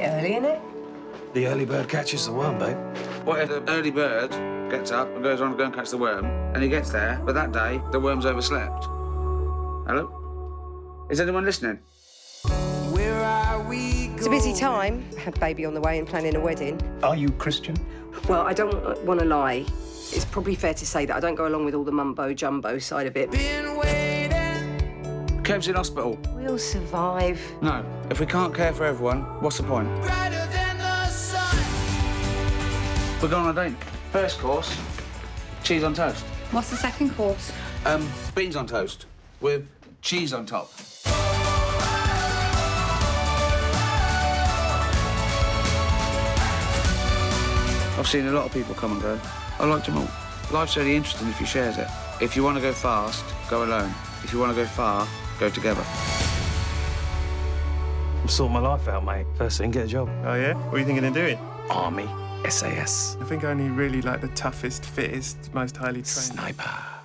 bit early, isn't it? The early bird catches the worm, babe. What if the early bird gets up and goes on to go and catch the worm, and he gets there, but that day the worm's overslept? Hello? Is anyone listening? It's a busy time. I Had baby on the way and planning a wedding. Are you Christian? Well, I don't want to lie. It's probably fair to say that I don't go along with all the mumbo jumbo side of it. Kev's in hospital. We'll survive. No. If we can't care for everyone, what's the point? We're going on a date. First course, cheese on toast. What's the second course? Um, beans on toast with cheese on top. I've seen a lot of people come and go. I like them all. Life's only interesting if you shares it. If you want to go fast, go alone. If you want to go far, go together. I'm sorting my life out, mate. First thing, get a job. Oh, yeah? What are you thinking of doing? Army, SAS, I think I only really like the toughest, fittest, most highly trained. sniper.